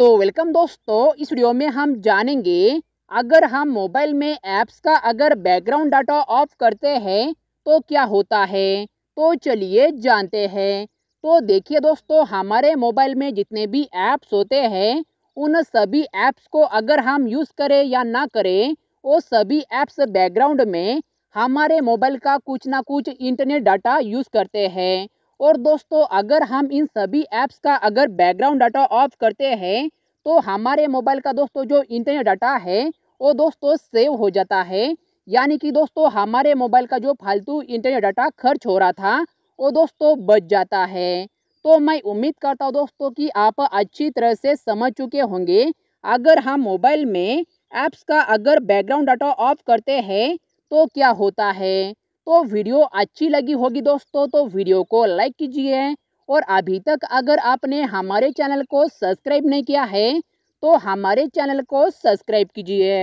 तो वेलकम दोस्तों, इस वीडियो में हम जानेंगे, अगर हम मोबाइल में ऐप्स का अगर बैकग्राउंड डाटा ऑफ़ करते हैं तो क्या होता है? तो चलिए जानते हैं। तो देखिए दोस्तों, हमारे मोबाइल में जितने भी ऐप्स होते हैं, उन सभी ऐप्स को अगर हम यूज़ करें या ना करें, वो सभी ऐप्स बैकग्राउंड में हमारे मोबाइल का कुछ ना कुछ इंटरनेट डाटा यूज़ करते हैं। और दोस्तों, अगर हम इन सभी ऐप्स का अगर बैकग्राउंड डाटा ऑफ़ करते हैं तो हमारे मोबाइल का दोस्तों जो इंटरनेट डाटा है, वो दोस्तों सेव हो जाता है। यानी कि दोस्तों, हमारे मोबाइल का जो फालतू इंटरनेट डाटा खर्च हो रहा था, वो दोस्तों बच जाता है। तो मैं उम्मीद करता हूँ दोस्तों कि आप अच्छी तरह से समझ चुके होंगे। अगर हम मोबाइल में ऐप्स का अगर बैकग्राउंड डाटा ऑफ़ करते हैं तो क्या होता है? तो वीडियो अच्छी लगी होगी दोस्तों तो वीडियो को लाइक कीजिए और अभी तक अगर आपने हमारे चैनल को सब्सक्राइब नहीं किया है तो हमारे चैनल को सब्सक्राइब कीजिए।